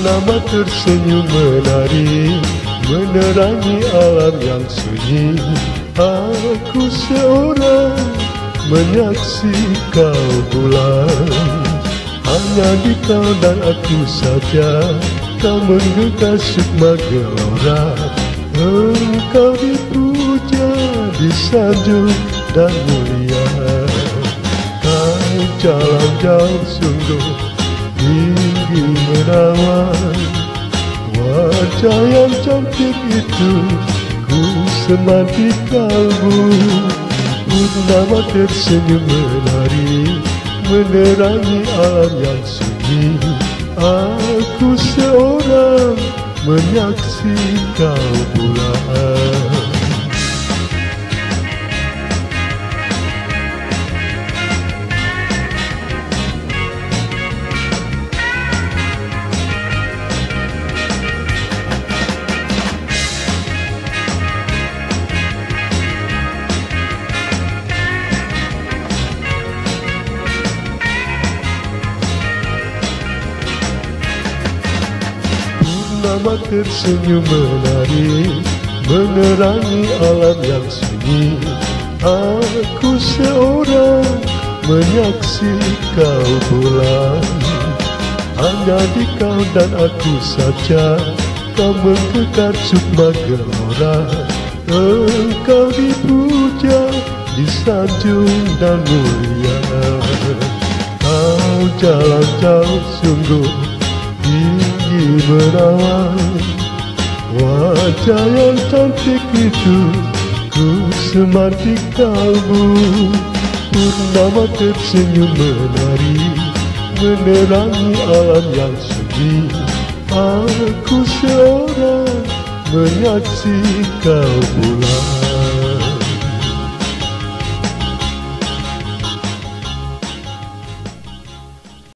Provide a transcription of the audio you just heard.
Purnama tersenyum menari Menerangi alam yang sunyi Aku seorang menyaksi kau bulan. Hanya di kau dan aku saja Kau menggugah sukma gelora Engkau dipuja, disanjung dan mulia. Kau jalan jauh sungguh tinggi menawan Wajah yang cantik itu ku semati kalbu. Purnama tersenyum menari Menerangi alam yang sunyi Aku seorang menyaksikan bulan Nama tersenyum menari Menerangi alam yang sunyi. Aku seorang menyaksi kau bulan Hanya di kau dan aku saja Kau mengkekar sukma gelora. Engkau dipuja, disanjung dan mulia Kau jalan jauh sungguh tinggi menawan Wajah yang cantik itu Ku semati kalbu Purnama tersenyum menari Menerangi alam yang sunyi Aku seorang menyaksi kau pulang